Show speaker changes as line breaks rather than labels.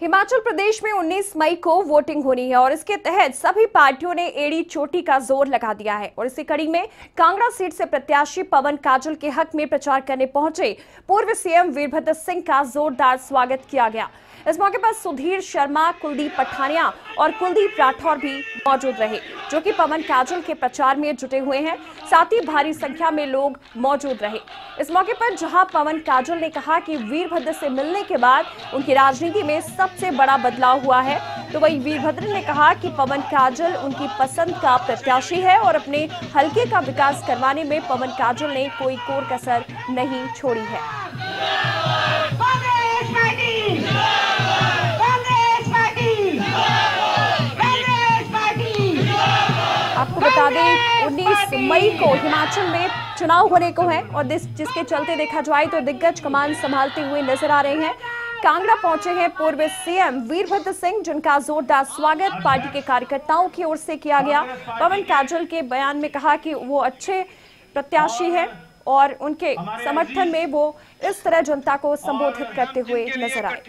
हिमाचल प्रदेश में 19 मई को वोटिंग होनी है और इसके तहत सभी पार्टियों ने एड़ी चोटी का ज़ोर लगा दिया है। और इसी कड़ी में कांगड़ा सीट से प्रत्याशी पवन काजल के हक में प्रचार करने पहुँचे पूर्व सीएम वीरभद्र सिंह का जोरदार स्वागत किया गया। इस मौके पर सुधीर शर्मा, कुलदीप पठानिया और कुलदीप राठौर भी मौजूद रहे। जो कि पवन काजल के प्रचार में जुटे हुए हैं। साथ ही भारी संख्या में लोग मौजूद रहे। इस मौके पर जहाँ पवन काजल ने कहा कि वीरभद्र से मिलने के बाद उनकी राजनीति में सबसे बड़ा बदलाव हुआ है तो वही वीरभद्र ने कहा कि पवन काजल उनकी पसंद का प्रत्याशी है और अपने हल्के का विकास करवाने में पवन काजल ने कोई कोर कसर नहीं छोड़ी है। बता दें 19 मई को हिमाचल में चुनाव होने को है और जिस जिसके चलते देखा जाए तो दिग्गज कमान संभालते हुए नज़र आ रहे हैं। कांगड़ा पहुँचे हैं पूर्व सीएम वीरभद्र सिंह, जिनका जोरदार स्वागत पार्टी के कार्यकर्ताओं की ओर से किया गया। पवन काजल के बयान में कहा कि वो अच्छे प्रत्याशी हैं और उनके समर्थन में वो इस तरह जनता को संबोधित करते हुए नज़र आए।